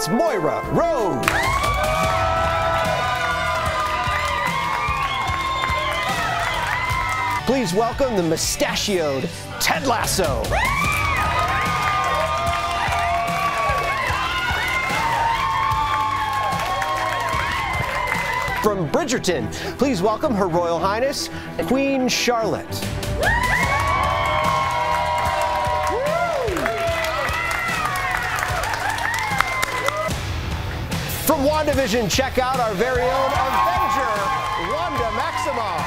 it's Moira Rose. Please welcome the mustachioed Ted Lasso. From Bridgerton, please welcome Her Royal Highness, Queen Charlotte. From WandaVision, check out our very own Avenger, Wanda Maximoff.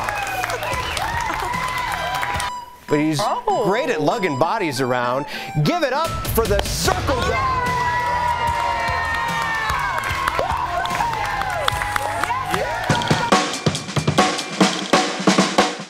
But he's Oh. great at lugging bodies around. Give it up for the Circle Guy.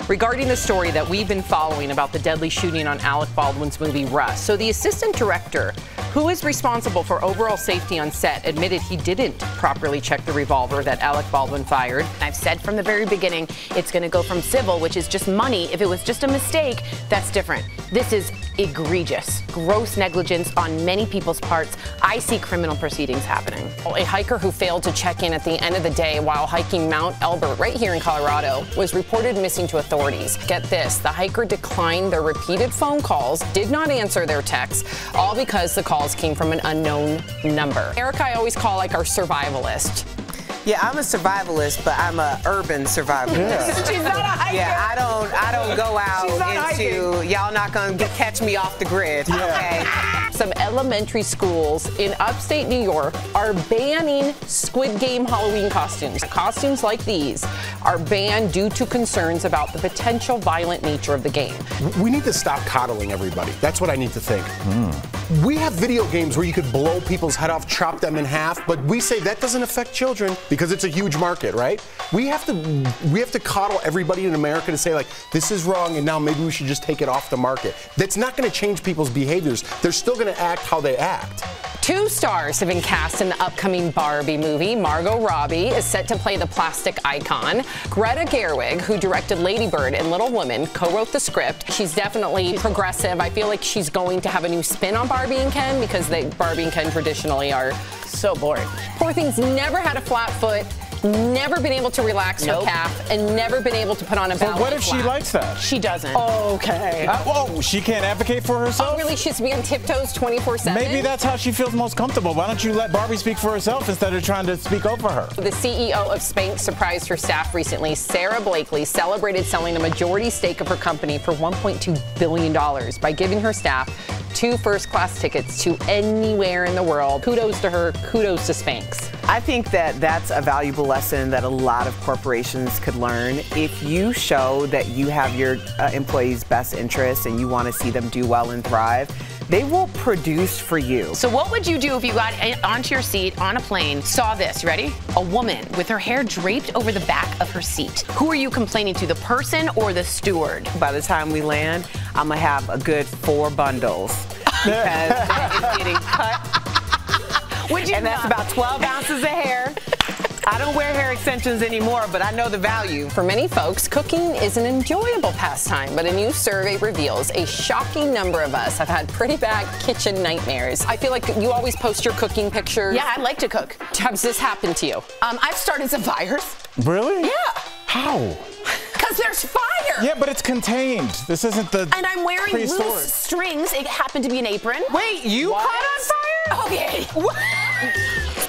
regarding the story that we've been following about the deadly shooting on Alec Baldwin's movie Rust. So, the assistant director, who is responsible for overall safety on set, admitted he didn't properly check the revolver that Alec Baldwin fired. I've said from the very beginning, it's going to go from civil, which is just money. If it was just a mistake, that's different. This is egregious, gross negligence on many people's parts. I see criminal proceedings happening. A hiker who failed to check in at the end of the day while hiking Mount Elbert, right here in Colorado, was reported missing to authorities. Get this the hiker declined their repeated phone calls, did not answer their texts, all because the calls came from an unknown number. Erica, I always call like our survivalist. Yeah, I'm a survivalist, but I'm a urban survivalist. She's not a hiker. Yeah, I don't I don't go out She's not into y'all not gonna get, catch me off the grid. Okay. Some elementary schools in upstate New York are banning Squid Game Halloween costumes. Costumes like these are banned due to concerns about the potential violent nature of the game. We need to stop coddling everybody. That's what I need to think. Hmm. We have video games where you could blow people's head off, chop them in half, but we say that doesn't affect children because it's a huge market, right? We have to we have to coddle everybody in America to say like this is wrong and now maybe we should just take it off the market. That's not going to change people's behaviors. They're still going to act how they act. Two stars have been cast in the upcoming Barbie movie. Margot Robbie is set to play the plastic icon. Greta Gerwig, who directed Lady Bird and Little Women, co-wrote the script. She's definitely progressive. I feel like she's going to have a new spin on Barbie and Ken because they, Barbie and Ken traditionally are so boring. Poor thing's never had a flat foot. Never been able to relax her Nope. calf and never been able to put on a But what if she likes that? She doesn't. Okay. Uh, whoa, she can't advocate for herself? Oh, really? She's be on tiptoes 24 7? Maybe that's how she feels most comfortable. Why don't you let Barbie speak for herself instead of trying to speak over her? The CEO of Spanx surprised her staff recently. Sara Blakely celebrated selling a majority stake of her company for $1.2 billion by giving her staff two first class tickets to anywhere in the world. Kudos to her, kudos to Spanx. I think that that's a valuable lesson that a lot of corporations could learn. If you show that you have your uh, employees' best interests and you want to see them do well and thrive, they will produce for you. So what would you do if you got onto your seat on a plane, saw this, you ready? A woman with her hair draped over the back of her seat. Who are you complaining to, the person or the steward? By the time we land, I'm gonna have a good four bundles because it's getting cut, Would you and that's about 12 ounces of hair. I don't wear hair extensions anymore, but I know the value. For many folks, cooking is an enjoyable pastime, but a new survey reveals a shocking number of us have had pretty bad kitchen nightmares. I feel like you always post your cooking pictures. Yeah, I like to cook. Has this happened to you? Um, I've started some fires. Really? Yeah, How? Because there's fire. Yeah, but it's contained. This isn't the. And I'm wearing prehistoric. loose strings. It happened to be an apron. Wait, you What? caught on fire? Okay.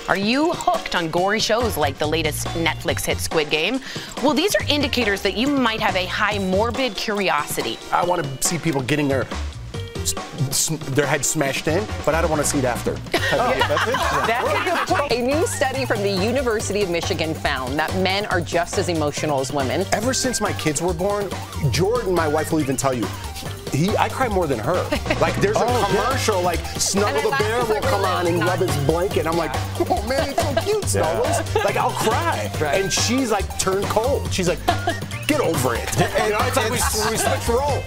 Are you hooked on gory shows like the latest Netflix hit Squid Game? Well, these are indicators that you might have a high morbid curiosity. I want to see people getting their s- their head smashed in, but I don't want to see it after. That's a good point. A new study from the University of Michigan found that men are just as emotional as women. Ever since my kids were born, Jordan, my wife will even tell you, he, I cry more than her. Like there's a Oh, commercial, like Snuggle the Bear will because I come on and really rub his blanket. I'm like, oh man, it's so cute, Snuggles. Like I'll cry, and she's like turned cold. She's like, get over it. You know, it's like we, we switch role.